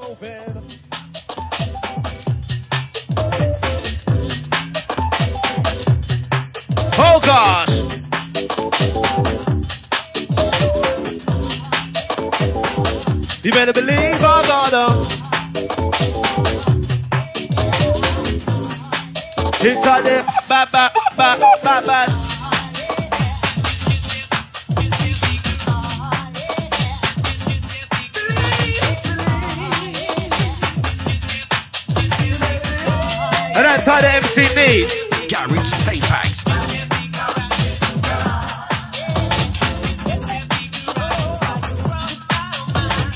moving. Oh! You better believe I got them. Inside there, ba ba ba ba ba. That's how the MC needs. Garage tape packs.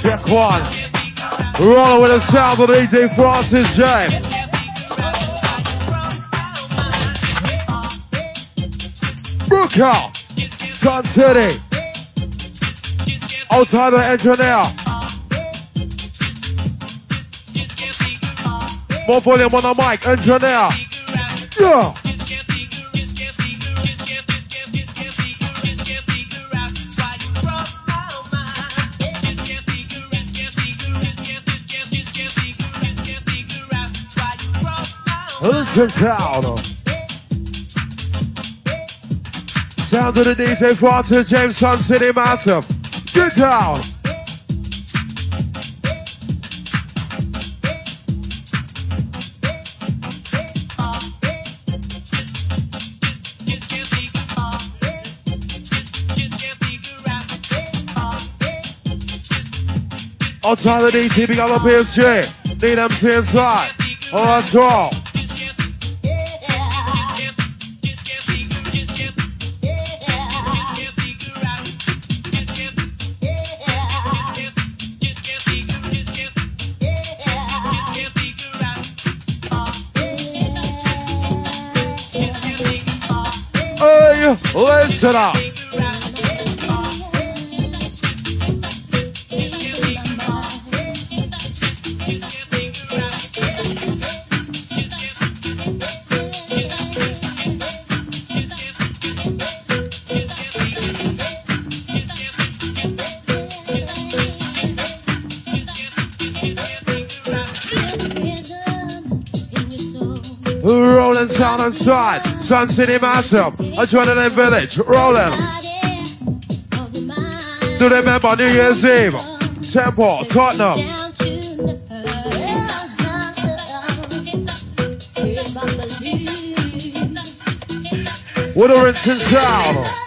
Check one. Rolling with the sound of DJ Francis James. Brookout. Sun City. Outside the engineer. More volume on the mic, engineer. Yeah. Listen town. Sound of the DJ Francis James Sun City Massive. Get down. Outside the DC, big up PSG. Need them to inside. All right, draw. Listen up. Sound inside. Sun City Massive. Adrenalin Village. Rolling. Do they remember New Year's Eve? Temple, Tottenham. Wooderinson Town.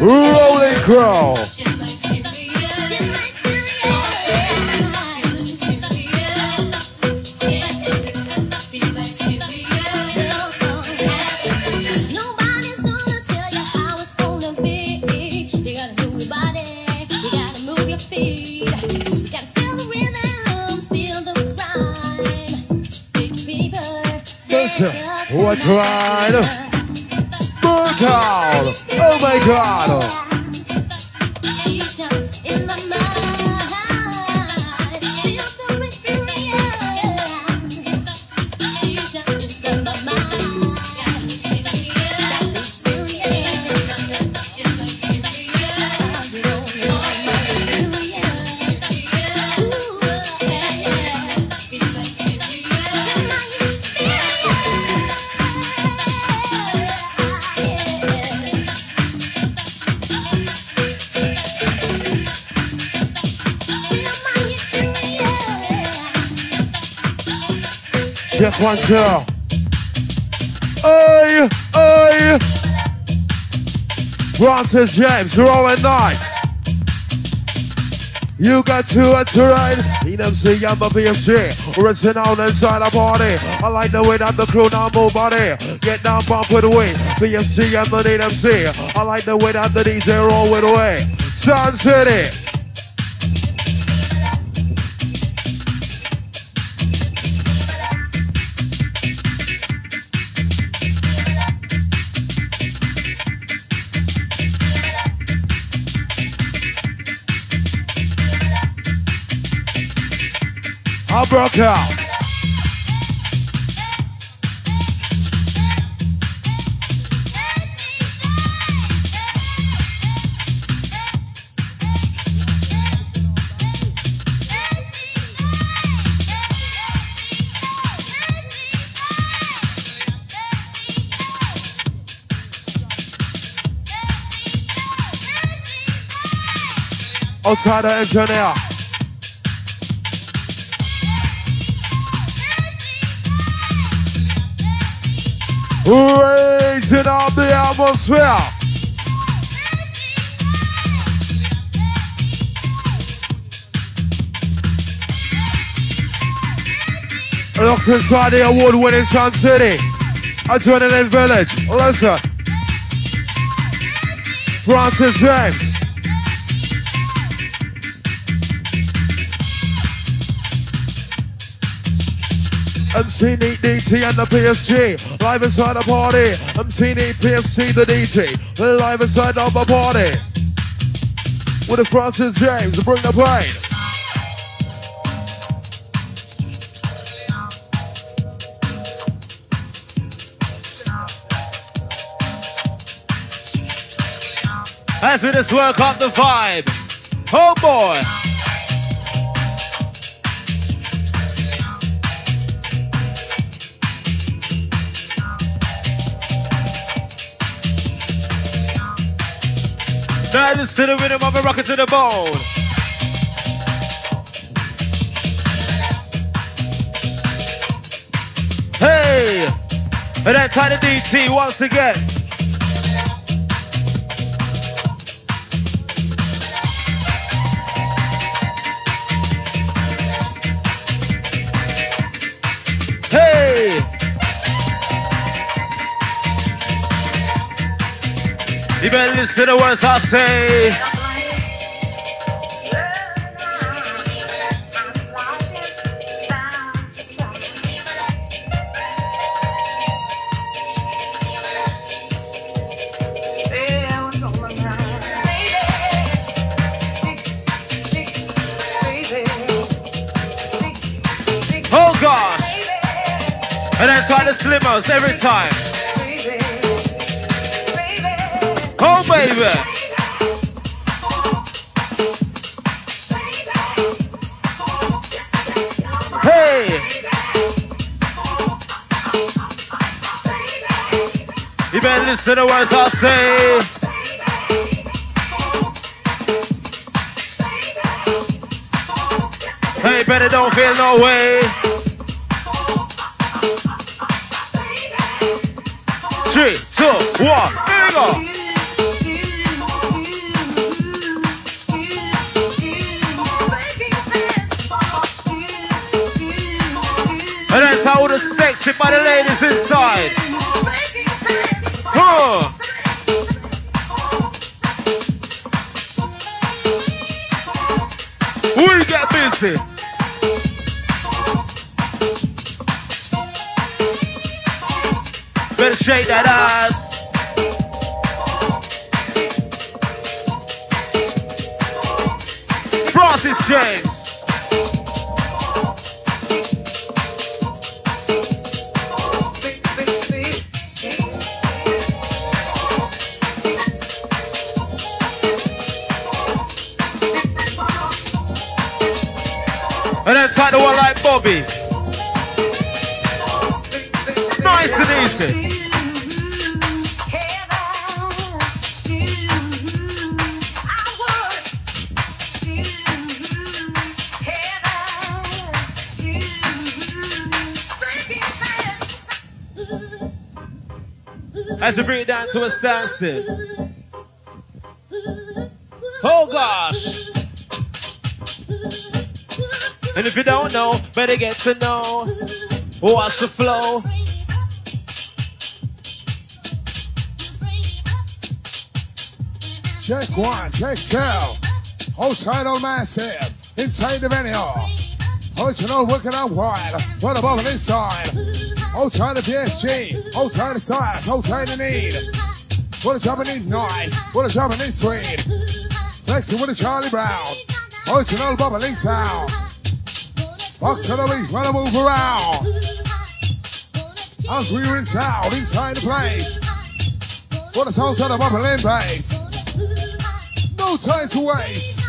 Rolling Crow. God. Two. Hey, hey. Francis James, rolling night. You got to a terrain. EMC, I'm a PSG. Written on inside the party. I like the way that the crew now move body. Get down, bump with way. PSG and the EMC. I like the way that the DJ roll with way. Sun City. I broke out. Outside the engineer. Raising up the atmosphere. Look inside the award-winning Sun City. Adrenalin Village. Listen. Francis James. Neat DT and the PSG. Live inside the party. Neat PSG, the DT. Live inside of the party. With the Francis James, bring the pain. As we just work up the vibe. Oh boy. Listen to the rhythm of a rocket to the bone. Hey! And then try the DT once again. You better listen to the words I say. Oh God! And then try the slimmers every time. Baby! Hey! You better listen to words I say. Hey, better don't feel no way. Three, two, one, here we go. Sexy by the ladies inside. Huh. We get busy. Better shake that ass. Francis James. And then take the one like Bobby. Nice and easy. As we bring it down to a standstill. And if you don't know, better get to know. Watch the flow. Check one, check two. Hold tight massive. Inside the venue. Know, working out wide. Put a bubble inside. Hold tight the PSG. Hold tight the size. Hold tight Neat. What a Japanese noise. What a Japanese sweet. Flexing with a Charlie Brown. Know, bubbling sound. Walk to the beat, wanna move around. As we rinse sound inside the place. What a sound to the bubbling bass. No time to waste.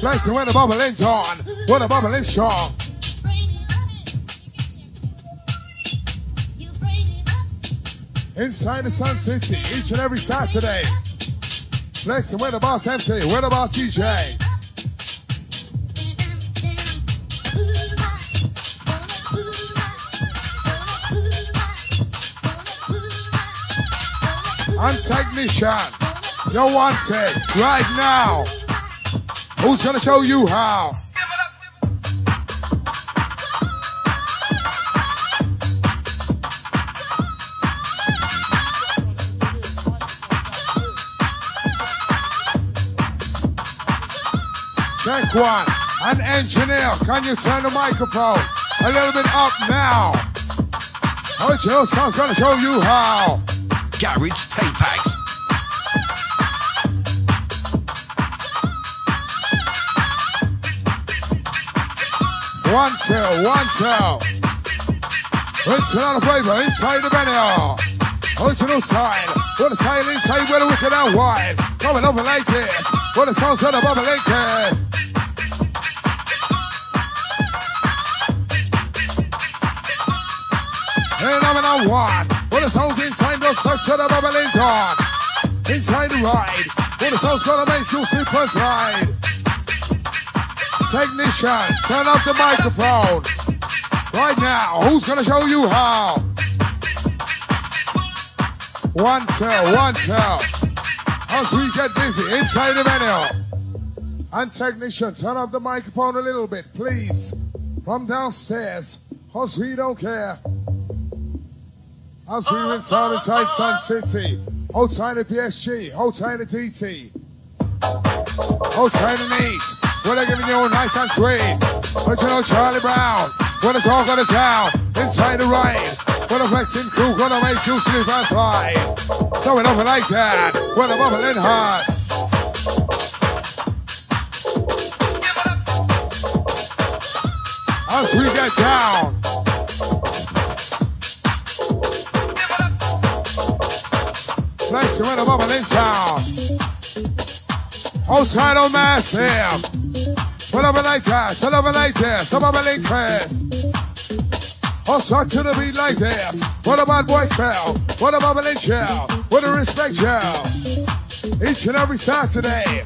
Flexing when the bubbling's on. When the bubble bubbling's strong. Inside the Sun City, each and every Saturday. Flexing with the boss MC, with the boss DJ. Technician, you're wanted right now. Who's gonna show you how? Check one. An engineer, can you turn the microphone a little bit up now? Original sound's gonna show you how. Garage Tape Packs. One, two, one, two. It's another flavor inside the venue. Original style. What a style inside where the wicked and wide. Coming over like this. What a sound set of bubbling kiss. And I'm an one. A sounds inside touch set of bubbling on. Inside the ride. What a sound's gonna make you sleep first. Technician, turn up the microphone. Right now, who's gonna show you how? One, two, one, two. As we get busy inside the venue. And technician, turn up the microphone a little bit, please. From downstairs, cause we don't care. As we inside inside Sun City. Hold tight the PSG, hold tight the TT. Hold tight the knees. What I giving you nice and sweet. Original Charlie Brown. When it's all gonna town. Inside the right. What a flexing crew gonna make you sleep and fly. So it over like that. When I'm bubbling hot. As we get down. I'm bubbling town. Hold tight on massive. Pull over like that, pull over like this, some bubbling Chris. I'll start to the beat like this. What about boy fell? What about shell? What a respect shell. Each and every Saturday.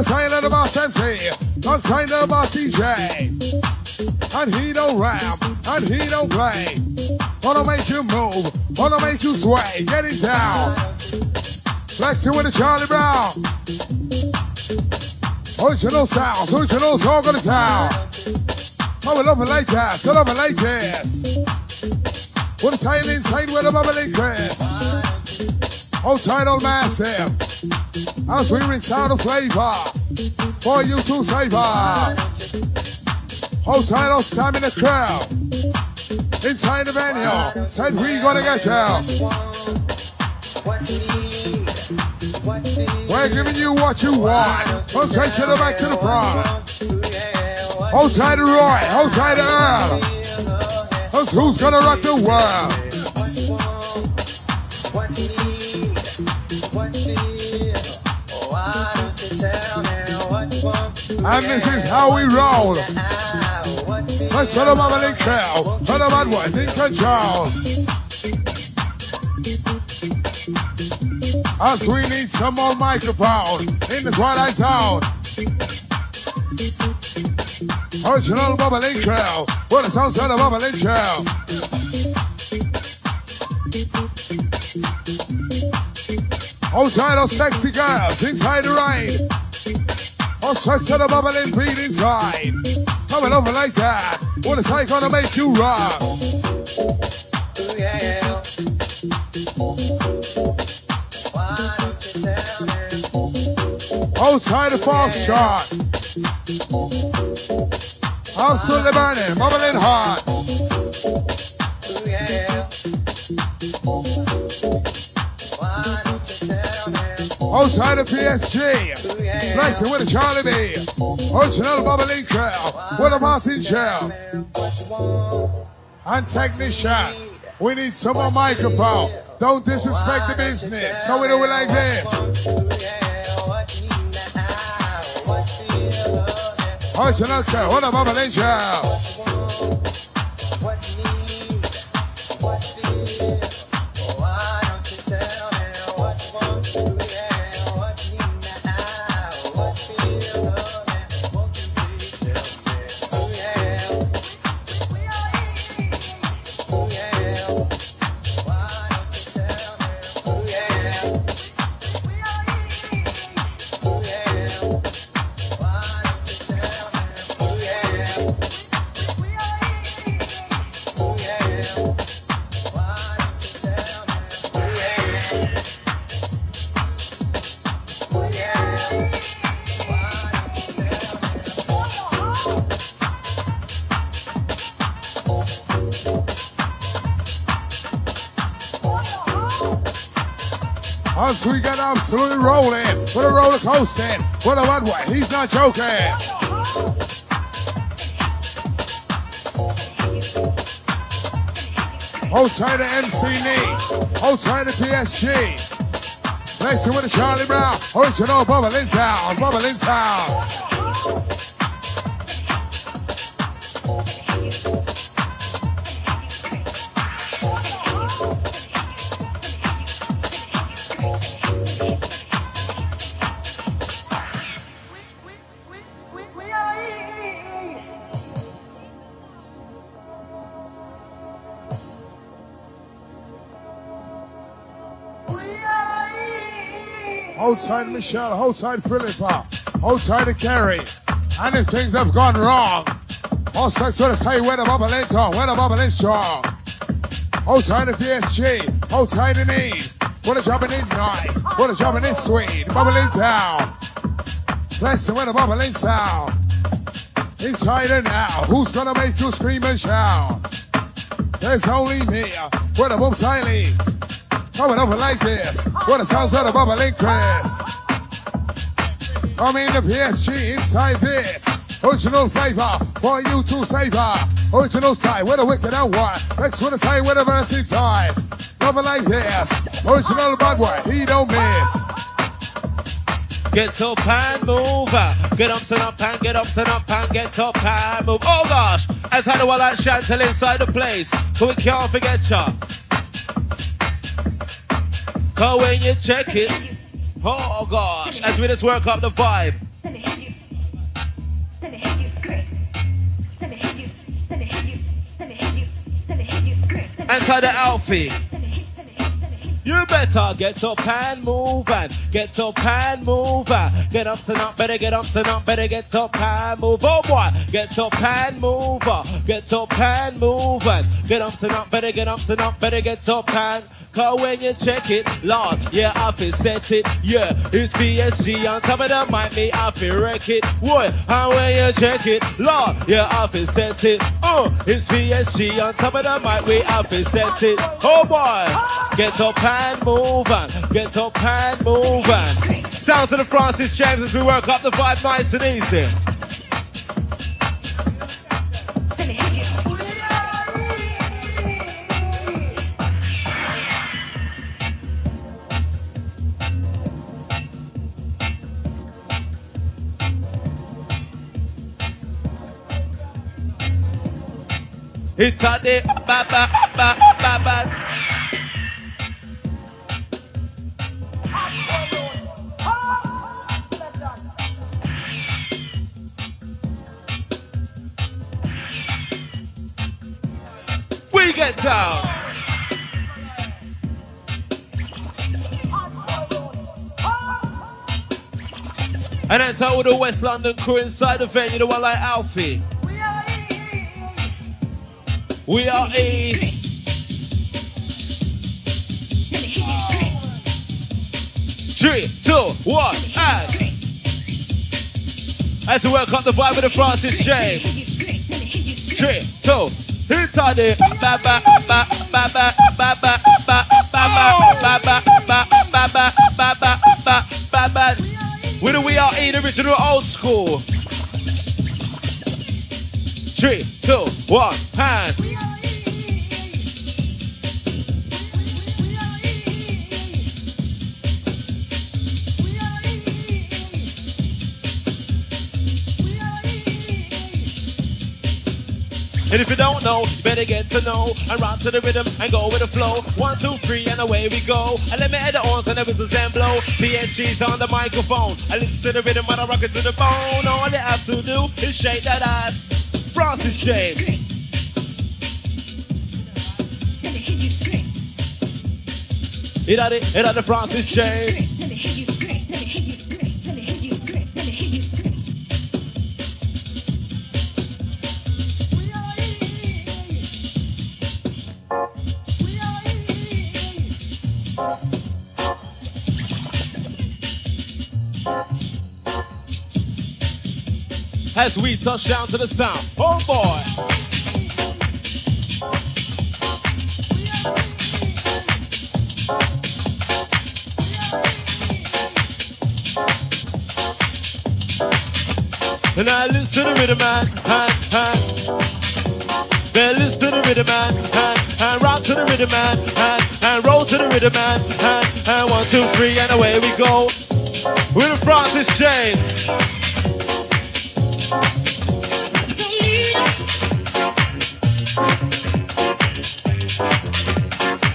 A sign of the boss MC. Don't sign boss DJ. And he don't rap, and he don't play. Wanna make you move, wanna make you sway. Get it down. Flexing with the Charlie Brown. Original sounds, original talk of the town. I would love it like that, I love it like this. A time inside with a Chris. Hold tight on massive. As we rinse out the flavor. For you to savor. Tight on time in the crowd. Inside the venue. Said we gonna get you. We're giving you what you want. From straight to the back to the front. Tight to Roy. Tight to Earl. Who's, who's gonna rock the world? And this is how we roll. Let's put them on the crowd. Put them on what's in control. As we need some more microphone in the Twilight Zone. Original bubbling crowd. What a sound of bubbling crowd. Outside of sexy girls inside the. I'll stretch to the bubbling beat inside. Coming over like that. What it's gonna make you rock. Outside the false shot. Absolutely burning, bubbling hot. Outside the PSG. Slicing with a Charlie B. Original bubbling crowd. With a bossy gel. And technician. We need some more microphone. Don't disrespect the business. So we do it like this. Original crowd. A bubbling gel. Us, we got absolutely rolling. With a roller coasting. With a one way. He's not joking. Outside the MCD. Outside the PSG. Next with the Charlie Brown. Original bubbling sound. Bubbling sound. Outside Michelle, outside Philippa, outside the Kerry. And if things have gone wrong, outside so to say where the bubbling on, where the bubbling strong. Outside the PSG, outside the Neat. What a jumping in nice, what a jumping in sweet, bubbling town. Listen where the bubbling sound. Inside and out, who's gonna make you scream and shout? There's only me, where the boom silent. Coming over like this. What the sounds of the bubbling Chris. I mean the PSG inside this. Original flavor for you to savor. Original side with a wicked and one. Next one to say with a time. Love it like this. Original bad boy, he don't miss. Get up and move. Get up and up and get up and up and get up and move. Oh gosh, as I know I like Chantel inside the place. But we can't forget ya. Cause when you check it, oh gosh, as we just work up the vibe. Inside the Alfie. You better get up and move and get up and move and get up and up, better get up and up, better get up and move. Oh boy, get up and move, uh, get up and move and get up and up, better get up and up, better get up and. Cause when you check it, Lord, yeah, I feel set it, yeah, it's PSG on top of the mic, me, I feel wreck it, what? And when you check it, Lord, yeah, I feel set it, uh, it's PSG on top of the mic, we, I feel set it, oh boy, get up and move and get up and move and. Sounds of the Francis James as we work up the vibe nice and easy. It's a day, ba ba ba ba ba. We get down. And that's how all the West London crew inside the venue, the one like Alfie. We are E. Three, two, one, and as we up the vibe of the Francis James. Three, two, hit on it. Ba ba ba ba ba ba ba ba ba ba ba ba ba ba ba ba ba ba. With the We Are E, the original old school. Three, two, one, hand. And if you don't know, better get to know and run to the rhythm and go with the flow. One, two, three, and away we go. And let me add the horns and the whistles and blow. PSG's on the microphone. I listen to the rhythm and I rock it to the bone. All they have to do is shake that ass. Francis James. Hit at it, hit at the Francis James. As we touch down to the sound. Oh boy. And I listen to the rhythm man, hand, hand. Then listen to the rhythm man, hand, hand. Rock to the rhythm man, hand, hand. Roll to the rhythm man, hand, hand. One, two, three, and away we go. With Francis James.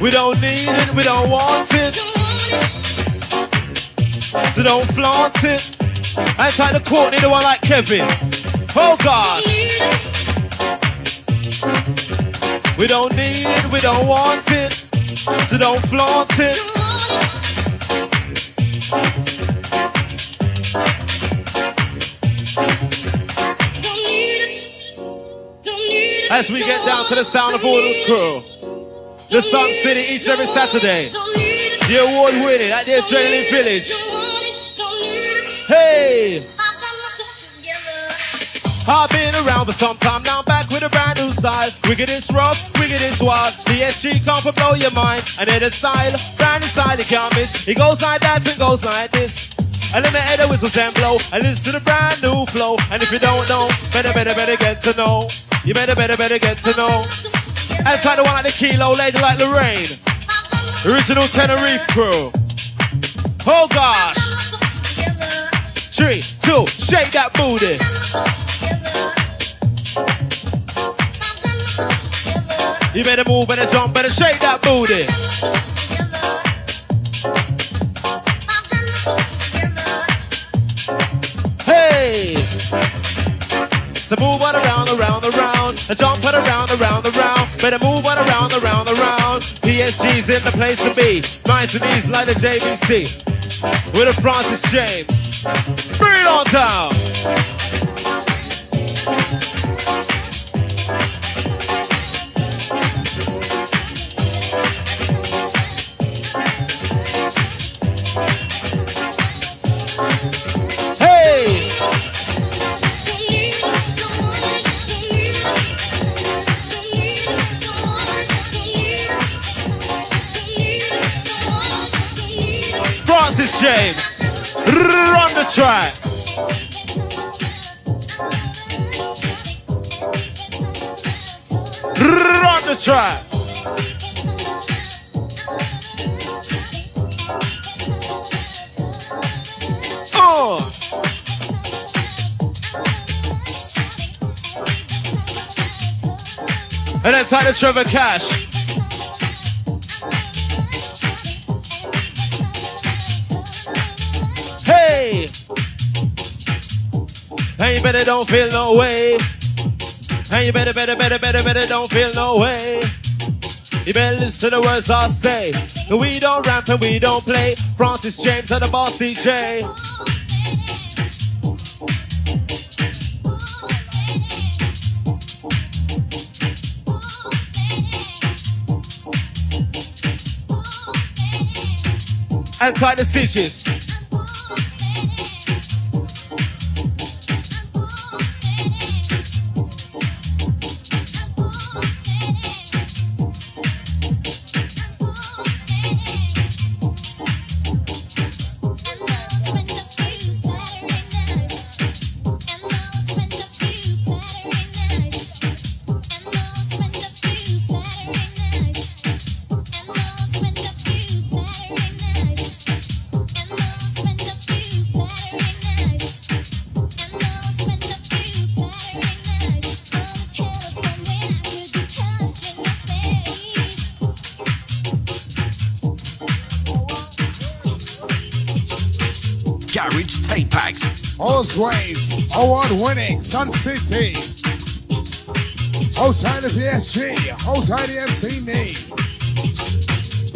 We don't need it, we don't want it. So don't flaunt it. I try to quote the one like Kevin. Oh gosh. We don't need it, we don't want it. So don't flaunt it. As we get down to the sound of all the crew. The Sun City each every Saturday. The award winning at the Adrenalin Village. Hey! I've been around for some time now, I'm back with a brand new style. Wicked is rough, wicked is wild. The SG come for blow your mind. And then a style, brand new style you can't miss. It goes like that and goes like this. And let me hear the whistles and blow. And listen to the brand new flow. And if you don't know, better, better, better get to know. You better, better, better get to know. Try the one like the kilo, lady like Lorraine. Original Tenerife crew. Oh gosh. Three, two, shake that booty. You better move, better jump, better shake that booty. Hey! So move on around, around, around, and jump on around, around, around. Place to be. Nice and easy like the JVC. With a Francis James. Bring it on down. James. Run the track. Run the track. Oh. And then Tyler Trevor Cash. better don't feel no way. And you better, better, better, better, better don't feel no way. You better listen to the words I say. We don't rap and we don't play. Francis James and the boss DJ. Outside the fishes. Packs. Always award winning Sun City. Outside the PSG, outside the MC Me.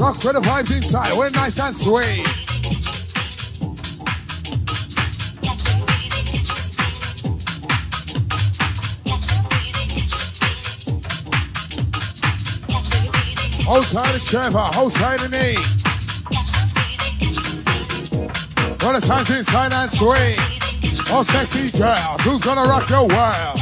Rock with the vibes inside, we're nice and sweet. Outside the Trevor, outside the knee. The time's inside and sweet. All sexy girls, who's gonna rock your world?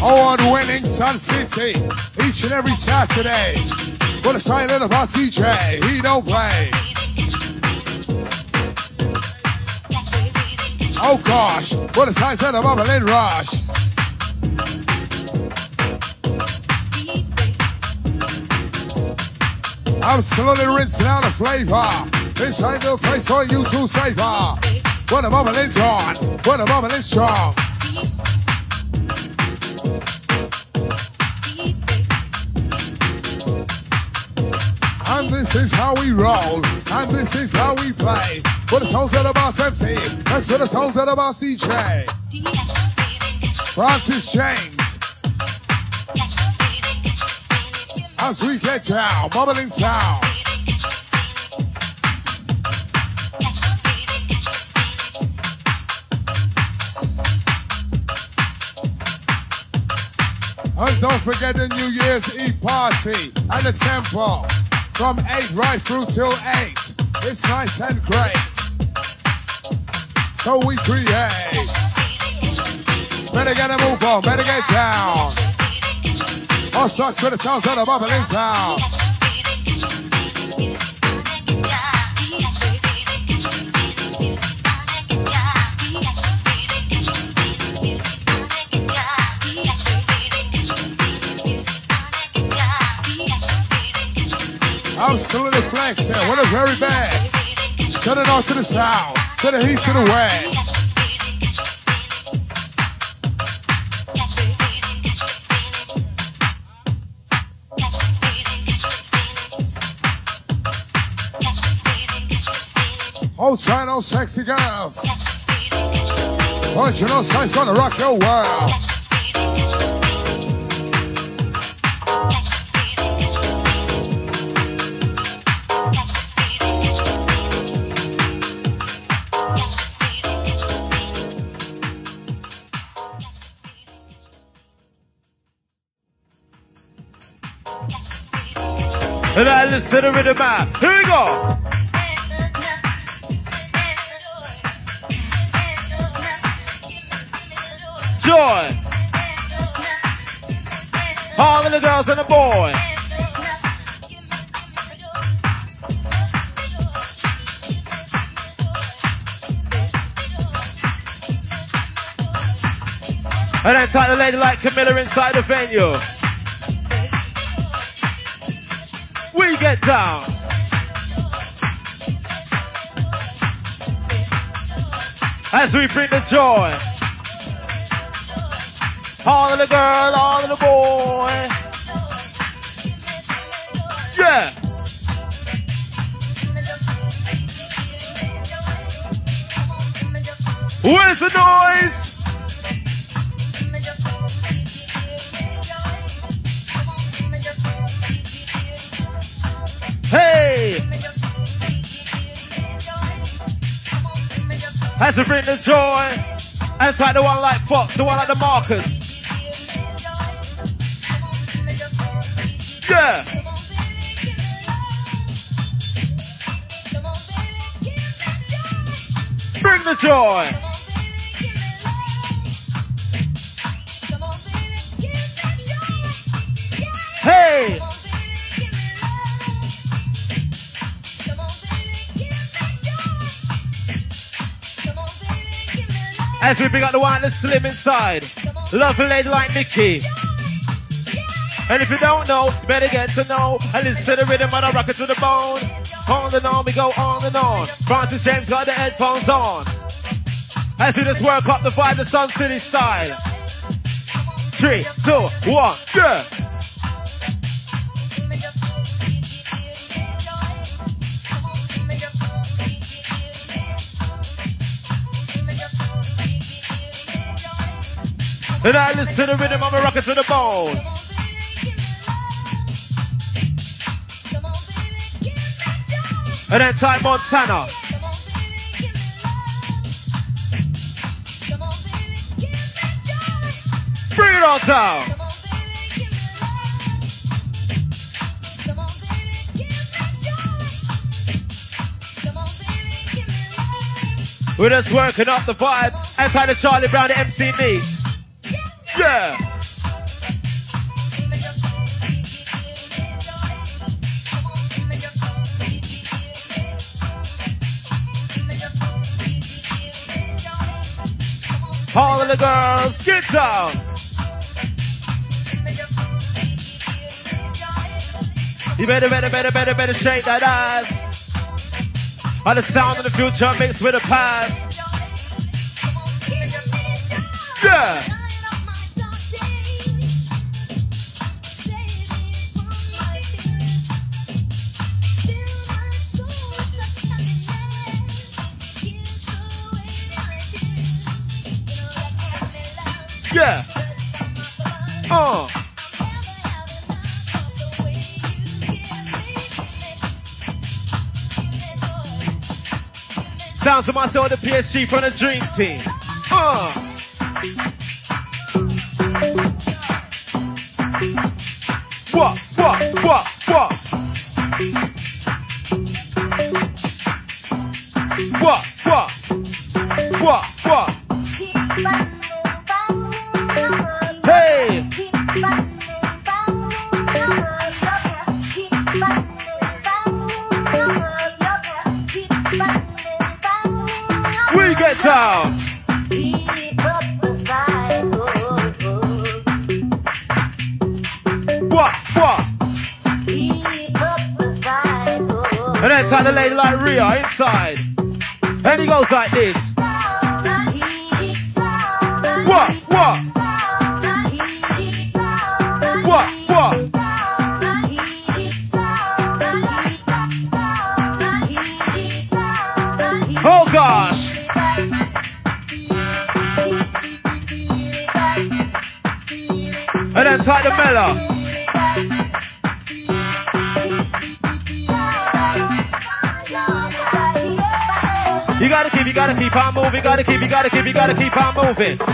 Award winning Sun City, each and every Saturday. For the silent of our DJ, he don't play. Oh gosh, what a size of a Berlin Rush. I'm slowly rinsing out the flavor. This ain't no place for you to savor. What a bubble is on. What a bubble is strong. And this is how we roll. And this is how we play. For the sounds of the boss MC. That's for the sounds of the boss DJ. Francis James. As we get down, bubbling sound. And don't forget the New Year's Eve party and the tempo from 8 right through till 8. It's nice and great. So we create. Better get a move on, better get down. Starts with the sounds of bubbling sound. Absolutely flexing, one of the very best. To the north to the south, to the east to the west. Oh, no sexy girls. But you know, size gonna rock your world. And I listen to the man. Here we go. All of the girls and the boys. And then take the lady like Camilla inside the venue. We get down. As we bring the joy. All of the girl, all of the boy. Yeah. Where's the noise? Hey! As bring the joy. like the one like Fox, the one like the Marcus. Yeah. Bring the joy. Hey. As we bring out the one that's slim inside. Lovely lady like Nikki. And if you don't know, you better get to know. And listen to the rhythm and I rock it to the bone. On and on, we go on and on. Francis James got the headphones on. As we just work up the vibe, the Sun City style. Three, two, one, yeah. And I listen to the rhythm, I'm a rocket to the bone. And then Ty Montana. Bring it down. We're just working up the vibe outside the Charlie Brown the MC. Yeah. The girls, get down. You better, better, better, better, better shake that ass. On the sound of the future mixed with the past. Yeah. Sounds of myself, the PSG from the Dreem Teem. Uh.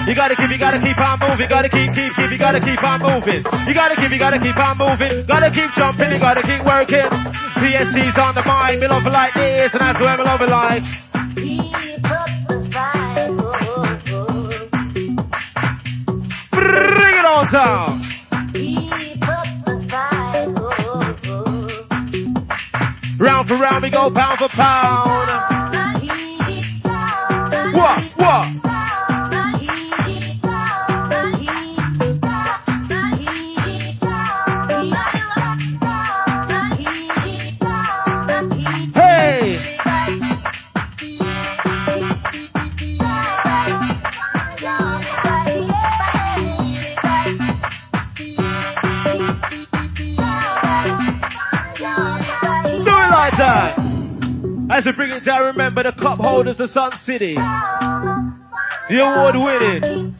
You gotta keep, you gotta keep on moving, gotta keep, keep, keep, you gotta keep on moving. You gotta keep, you gotta keep on moving, gotta keep jumping, you gotta keep working. PSG's on the mind, me love it like this, and that's where me love it like. Bring it on down. Round for round, we go pound for pound. As we bring it down, remember the cup holders of Sun City. The award winning.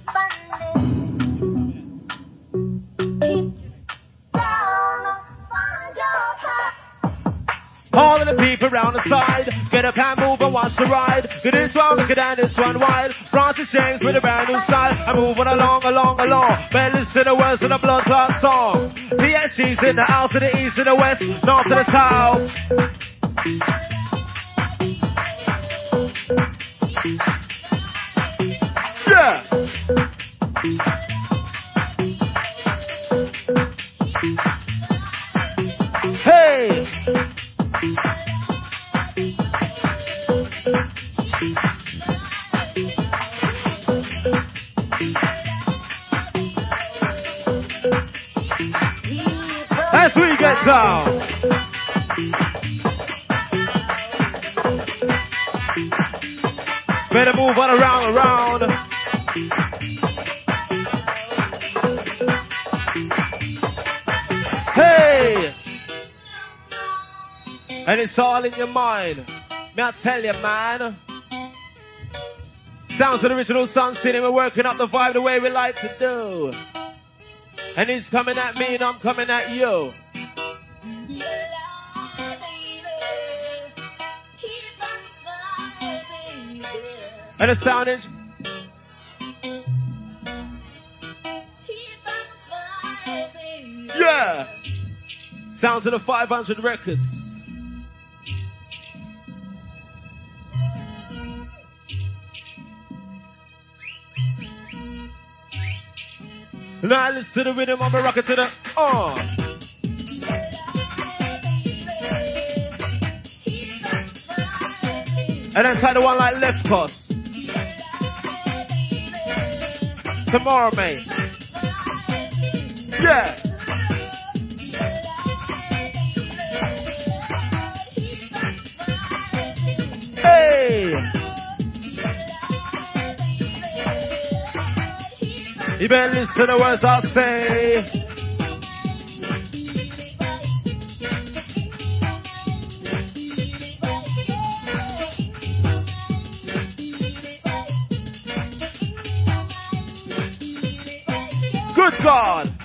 All of the people around the side, get up and move and watch the ride. Get this one, look at that, this one wide. Francis James with a brand new style. I'm moving along, along, along. Better listen to the words of the blood clot song. PSG She's in the house to the east, to the west, north to the south. And it's all in your mind. May I tell you, man? Sounds of the original Sun City, we're working up the vibe the way we like to do. And he's coming at me and I'm coming at you. And the sound is yeah. Sounds of the 500 records. Now listen to the rhythm, I'm a rocket to the uh. And then try the one like left cross. Tomorrow, mate. Yeah. You better listen to the words I say. Good God.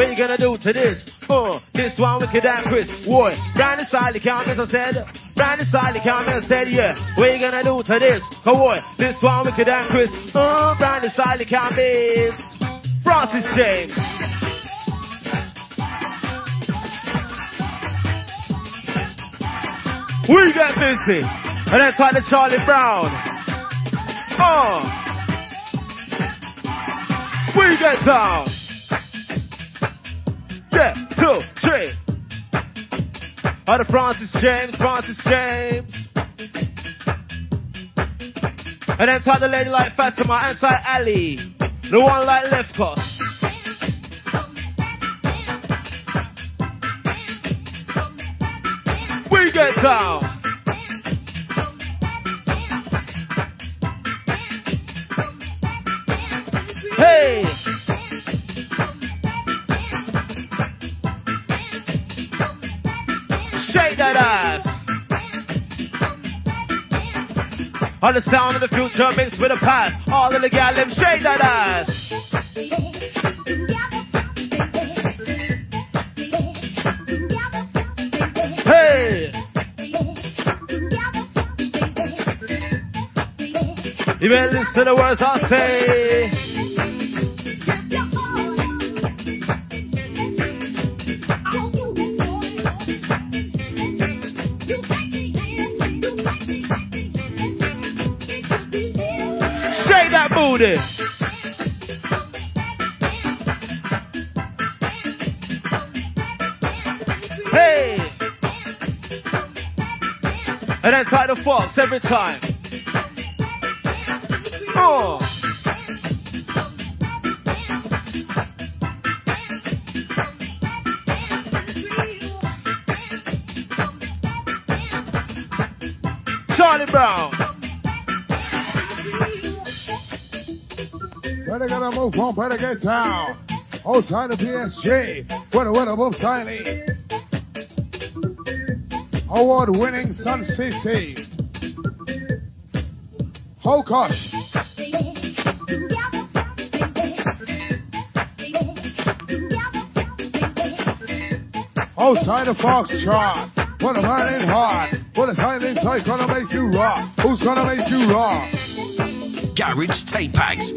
What you gonna do to this? Uh, this one wicked and Chris. Boy, Brandon Sally count as I said. Brandon Sally count as I said, yeah. What you gonna do to this? Oh boy, this one wicked and Chris. Uh, Brandon Sally count this. Francis James. We get busy. And that's like the Charlie Brown. Uh. We get down. Two, three. Out of Francis James, Francis James. And type the lady like Fatima, type Ali. The one like left cross. We get down. On the sound of the future mixed with the past. All of the gal them shake that ass. Hey! You better listen to the words I say. Booty. Hey! And then try the fox every time. Oh! Charlie Brown. Better gotta move on, better get down. Outside the PSG, winner, winner, move silently. Award winning Sun City. Gosh. Outside the foxtrot. What a burning heart. What a time inside gonna make you rock. Who's gonna make you rock? Garage tape packs.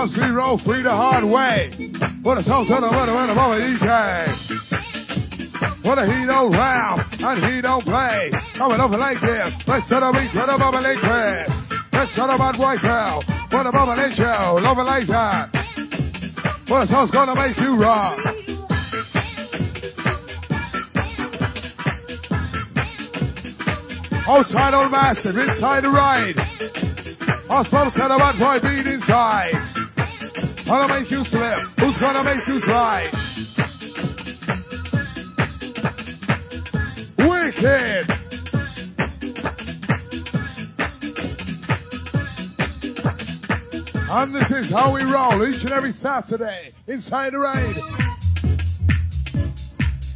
We roll free the hard way. What a song, son of a of a DJ. What a he don't round and he don't play. Coming over like this. Let's set a beat to the bubbling Chris. Let's set a bad white girl. What a bubbling show. Love it like that. What a song's gonna make you rock. Outside on massive, inside the ride. I'll spell set a bad boy beat inside. Gonna make you slip. Who's gonna make you slide? Wicked. And this is how we roll each and every Saturday inside the rain.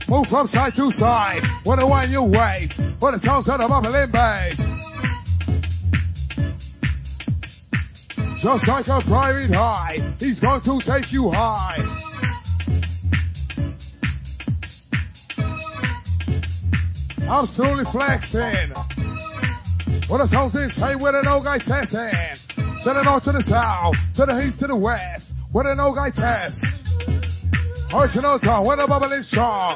Move from side to side. Wanna wind your waist. When it sounds of bubbling bass. Just like a private high, he's going to take you high. Absolutely flexing. What a sounds insane with an old guy testing. To the north to the south, to the east to the west. With an old guy test. Original town, when the bubble is strong.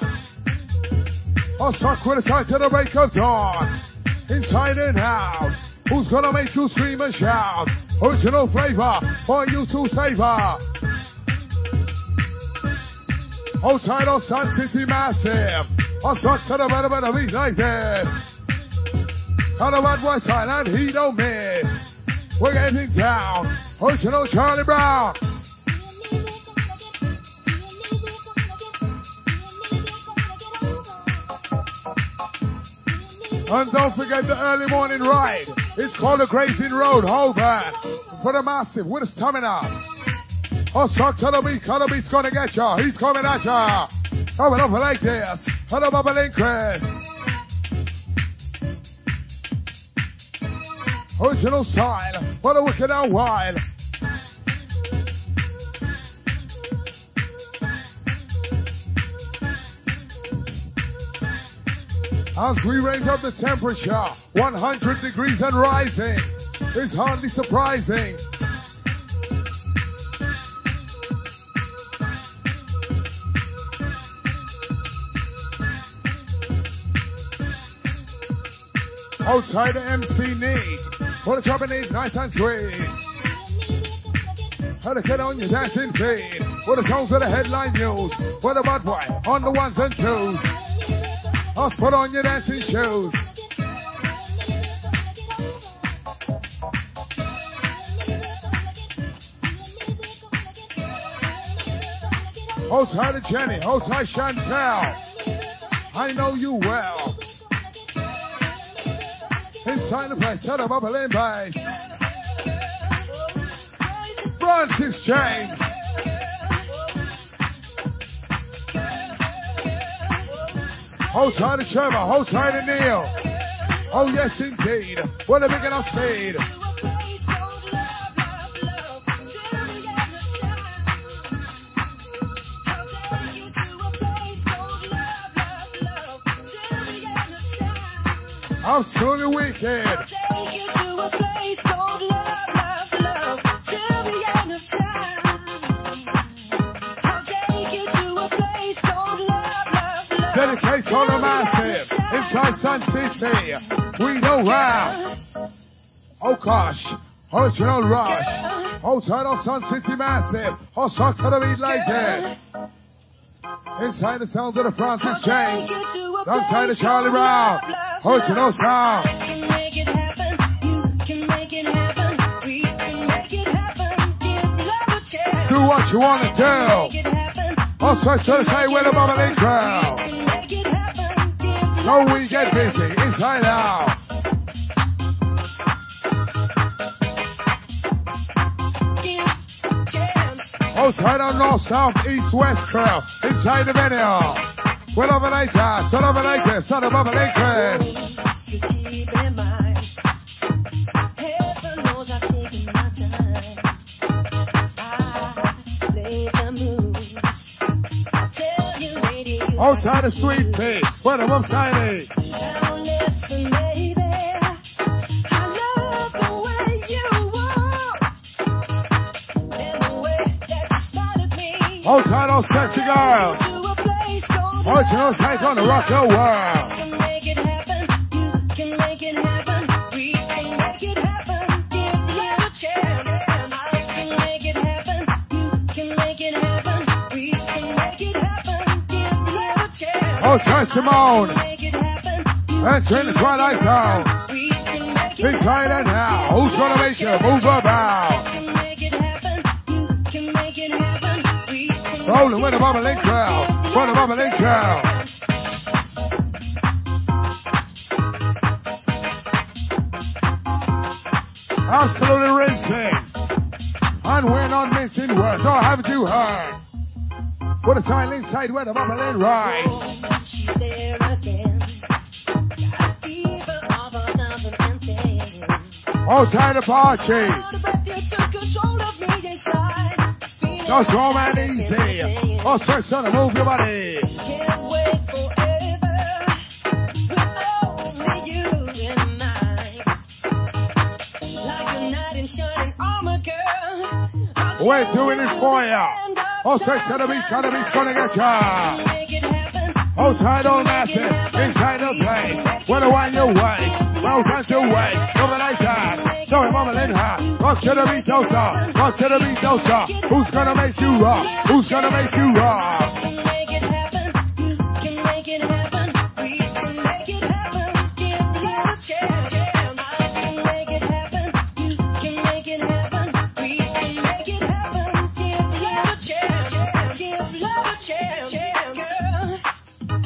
I'll start side to the break of dawn. Inside and out. Who's gonna make you scream and shout? Original flavor for you to savor. Tight on Sun City Massive. I'll start to the better, better beat like this. On the bad West Island, he don't miss. We're getting down. Original Charlie Brown. And don't forget the early morning ride. It's called the Grazing Road, Holborn. For the massive with a stamina. Oh, stuck to the gonna get ya. He's coming at ya. Coming up like this. And a bubbling Chris. Original style. What a wicked and wild. As we raise up the temperature, 100 degrees and rising. It's hardly surprising. Outside the MC needs, for the need nice and sweet. How to get on your dancing feet. For the songs of the headline news. What about boy on the ones and twos? Us put on your dancing shoes. Hold tight to Jenny, hold tight Chantel. I know you well. Inside the place, set up bubbling bass. Francis James. Hold tight to Trevor, hold tight to Neil. Oh yes indeed. What a big enough speed. Absolutely wicked. A massive. Inside Sun City. We know where. Oh gosh. Oh, Original rush. Oh, Hold tight on oh, Sun City Massive. I'll start to the beat like this. Inside the sounds of the Francis James. Outside the Charlie Brown. Original sound. Do what you want to do. Also, so say with a bubbling crowd. So we get busy inside out. Outside on north, south, east, west crowd. Inside the video. Well, over later, of a later, son of a bubbling the way you walk. And the way that you started me. Outside those sexy girls. To Original take on the rock your world. Oh, chance. Outside Simone. Happen. Entering the twilight zone. Inside and now. Who's gonna make you move about? Rolling with a bubbling crowd. For the bubbling crowd. Absolutely rinsing. And we're not missing words. Or haven't you heard? With a silent side where the bubbling rise. Forever. With only you in mind. Like a knight in shining armor, girl. I'll We're doing it for ya. Oh, stress to the beat, time to the beat's gonna get ya. Outside all massive, inside the place. Where the wine your waist, outside your waist, over like that. Show him mama in her. Rock to the beat, oh, dosa. Rock to the beat, oh, dosa. Who's gonna make you rock? Who's gonna make you rock?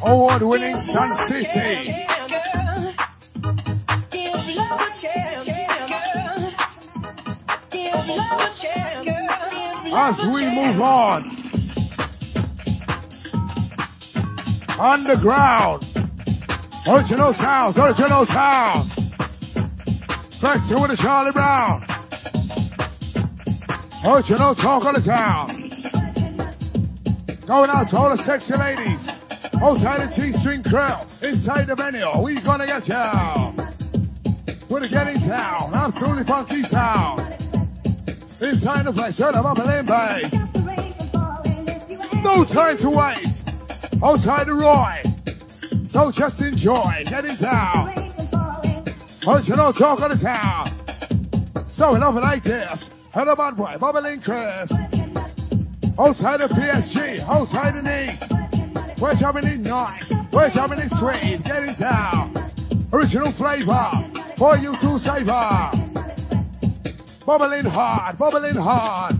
Award winning Sun City. Girl. Give love a chance, girl. Give love a chance, girl. Give love As we move on. Underground. Original sounds, original sound. Flexing with a Charlie Brown. Original talk on the town. Going out to all the sexy ladies. Outside the G-string crew. Inside the venue. We gonna get you. We're the getting town. Absolutely funky sound. Inside the place. Turn them up and in bass. No time to waste. Outside the Roy. So just enjoy. Get it down. Original talk of the town. So enough like this. Of bad boy, bubbling Chris. Outside the PSG, outside the knees. We're jumping in nice. We're jumping in sweet. Get it down. Original flavor for you to savor. Bubbling hard, bubbling hard.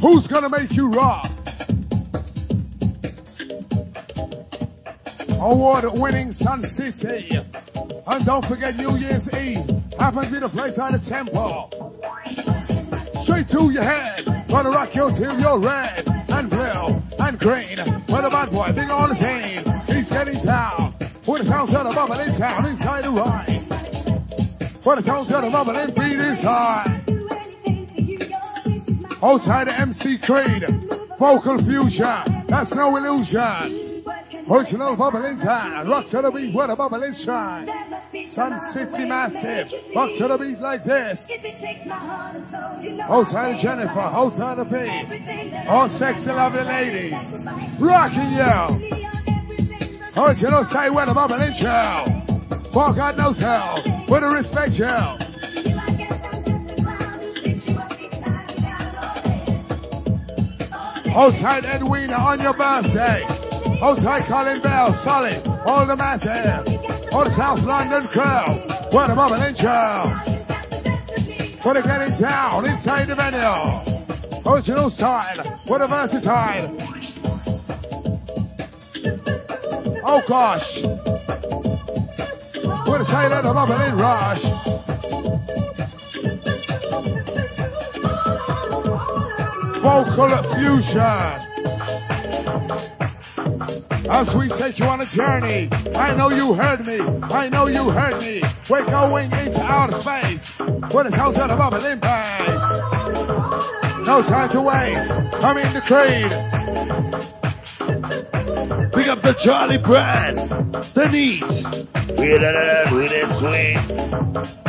Who's gonna make you rock? Award winning Sun City. And don't forget New Year's Eve. Happens to be the place on the temple. Straight to your head. Gonna rock you till you're red and blue and green. With a bad boy, big on the team. He's getting down. With the sounds of the bubbling sound inside the ride. With the sounds of the bubbling beat inside. Outside the MC Creed. Vocal fusion. That's no illusion. Original bubbling time. Rock to the beat with a bubbling shine. Sun City massive. Rock to the beat like this. Outside of Jennifer. Outside of Pete. All sexy lovely ladies. Rocking you. Original say where the bubbling show. For God knows how. With a respect show. Outside Edwina on your birthday. Outside Colin Bell, Solid, all the massive. The South London crew. What a bubbling show. For the getting down inside the venue. Original style. What a versatile. Oh gosh. What a side of the bubbling rush. Vocal fusion. As we take you on a journey, I know you heard me. I know you heard me. We're going into outer space. Where the sounds of bubbling bass. No time to waste. I'm in the creed. Pick up the Charlie Brown. The Neat. Da da, we da sweet.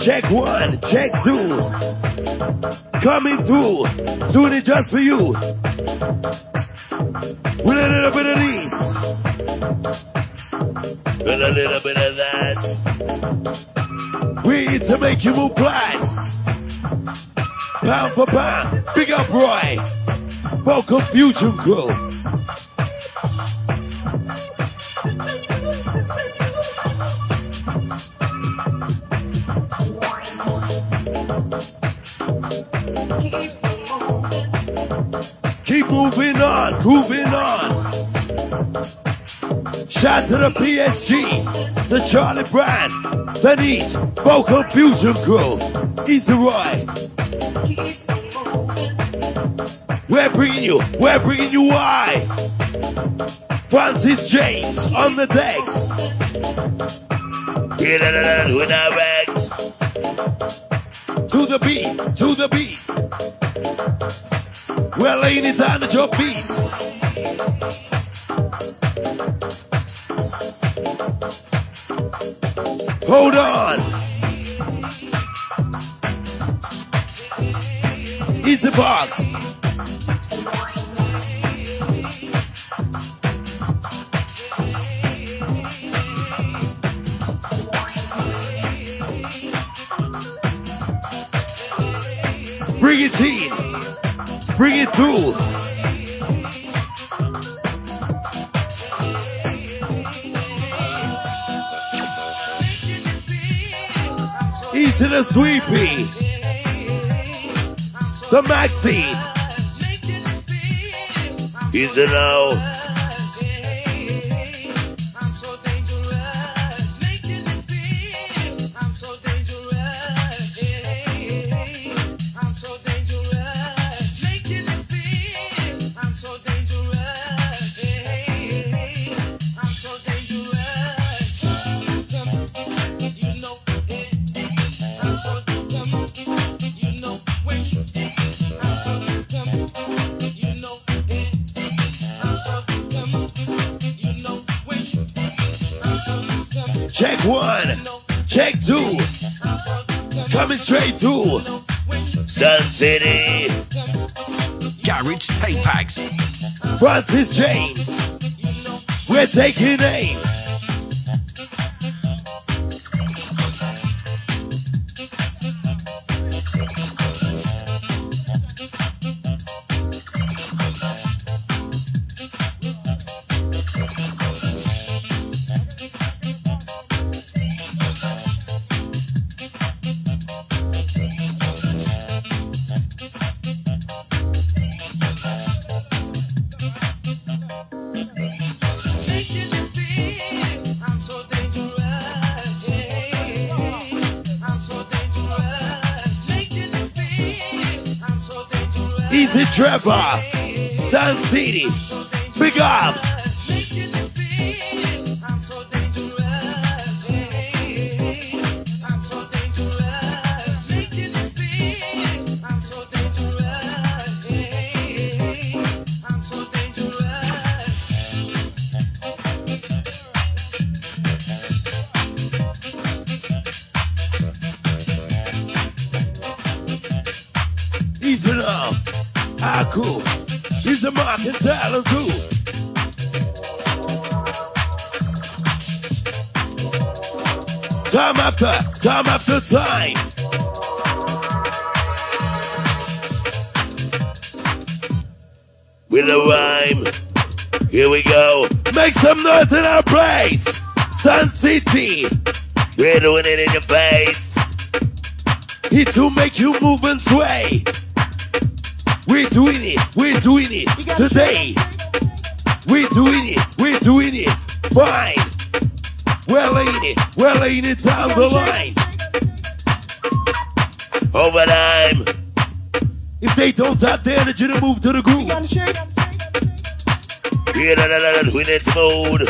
Check one, check two. Coming through. Doing it just for you. With a little bit of this. With a little bit of that. We need to make you move flat. Pound for pound. Big up Roy. Vocal Fusion Crew. Shout to the PSG, the Charlie Brown, the Neat, Vocal Fusion Crew, Easy Roy. We're bringing you, we're bringing you why. Francis James on the decks. With our bags. To the beat, to the beat. We're laying it down at your feet. Hold on. He's the boss. Bring it in. Bring it through. Easy the sweepy. The maxi. Easy now. Coming straight through. Sun City. Garage tape packs. Francis James. We're taking aim. Cool. He's a market talent too. Time after, time after time. With a rhyme. Here we go. Make some noise in our place. Sun City. We're doing it in your face. Here to make you move and sway. We're doing it. We're doing it today. We're doing it. We're doing it. Fine. We're laying it. We're laying it down the line. Overtime. If they don't have the energy to move to the groove. Yeah, da, da, da, da, when it's smooth.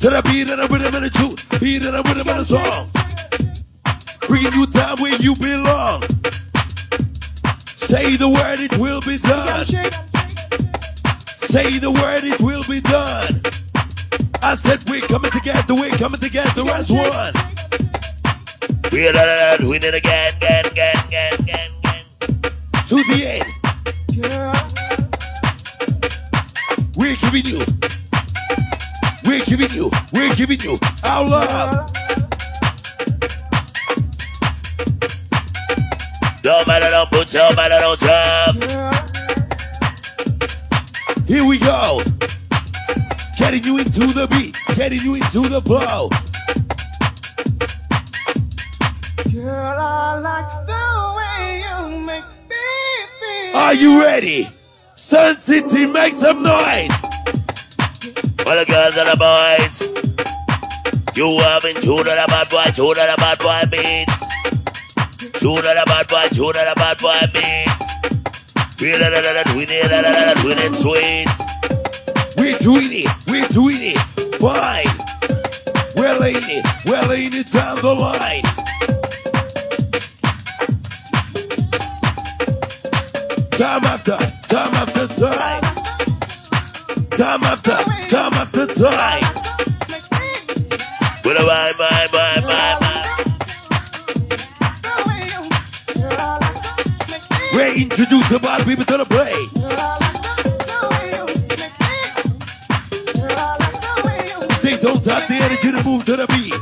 To the beat and the rhythm and the truth. Beat and the rhythm and the song. Bringing you down where you belong. Say the word, it will be done. Say the word, it will be done. I said we're coming together, we're coming together as one. We're not doing it again, again, again, again, again, again. To the end. We're giving you. We're giving you. We're giving you our love. Don't matter, don't put your matter, don't drop. Here we go. Getting you into the beat, getting you into the flow. Girl, I like the way you make me feel. Are you ready? Sun City, make some noise. All the girls and the boys. You haven't chewed on the bad boy, chewed on the bad boy beats. Chewed on the bad boy, chewed on the bad boy beats. We're la la la la doing it, la la doing it sweet. We're it, we're doing it. Fine. We're laying it, we're laying it down the line. Time after, time after time. Time after, time after time. Well, bye, bye, bye, bye, bye. We're introducing our people to the play. They don't have the energy to move to the beat.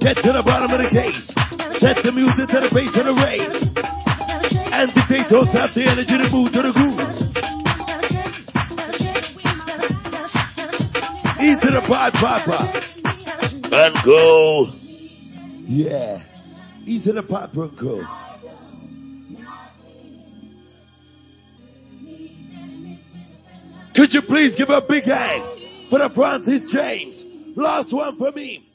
Get to the bottom of the case. Set the music to the bass of the race. And if they don't have the energy to move to the groove. Into the pod papa. And go. Yeah. Easy the pop go. Could you please give a big hand for the Francis James? Last one for me.